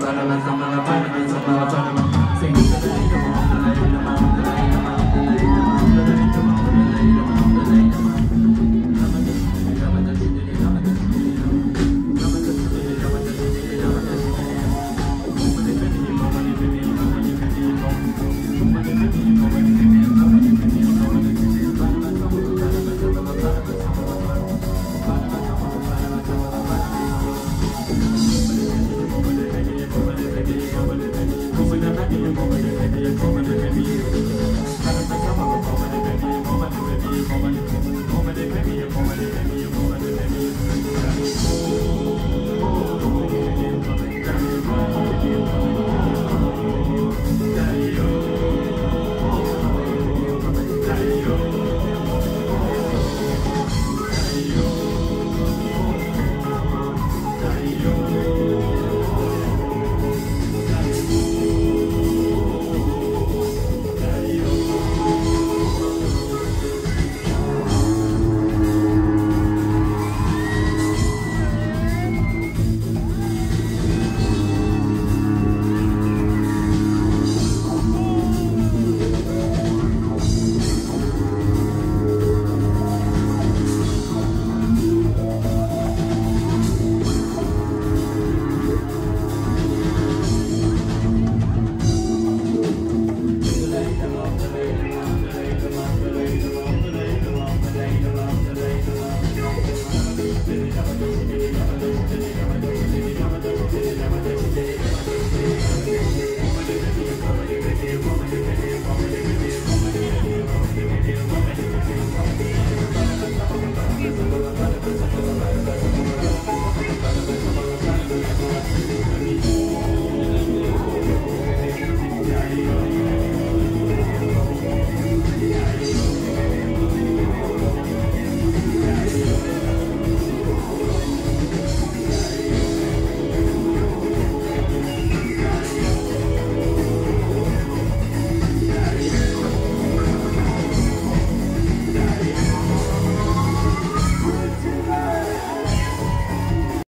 Autónoma, autónoma, autónoma, autónoma. Thank